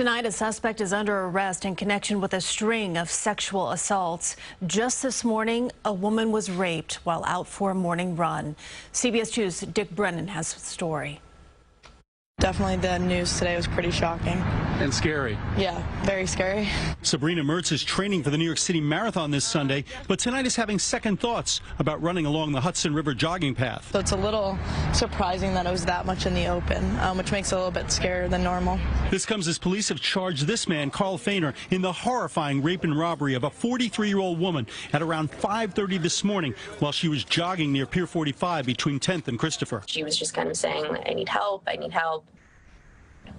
Tonight, a suspect is under arrest in connection with a string of sexual assaults. Just this morning, a woman was raped while out for a morning run. CBS 2's Dick Brennan has the story. Definitely the news today was pretty shocking. And scary. Yeah, very scary. Sabrina Mertz is training for the New York City Marathon this Sunday, but tonight is having second thoughts about running along the Hudson River jogging path. So it's a little surprising that it was that much in the open, um, which makes it a little bit scarier than normal. This comes as police have charged this man, Carl Feiner, in the horrifying rape and robbery of a 43-year-old woman at around 5.30 this morning while she was jogging near Pier 45 between 10th and Christopher. She was just kind of saying, I need help, I need help.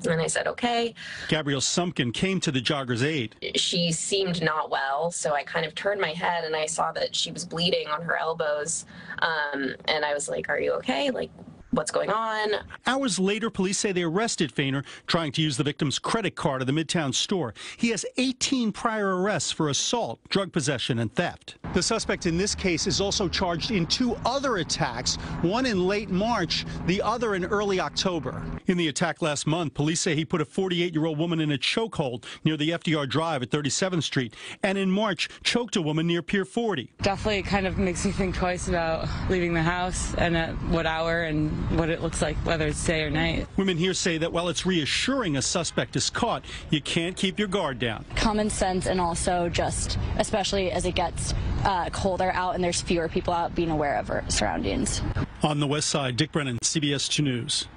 And I said, okay. Gabrielle Sumpkin came to the jogger's aid. She seemed not well, so I kind of turned my head and I saw that she was bleeding on her elbows. Um, and I was like, are you okay? Like, what's going on. Hours later, police say they arrested Feiner trying to use the victim's credit card at the Midtown store. He has 18 prior arrests for assault, drug possession, and theft. The suspect in this case is also charged in two other attacks, one in late March, the other in early October. In the attack last month, police say he put a 48-year-old woman in a chokehold near the FDR Drive at 37th Street, and in March, choked a woman near Pier 40. Definitely kind of makes me think twice about leaving the house and at what hour and what it looks like, whether it's day or night. Women here say that while it's reassuring a suspect is caught, you can't keep your guard down. Common sense and also just, especially as it gets uh, colder out and there's fewer people out, being aware of our surroundings. On the west side, Dick Brennan, CBS 2 News.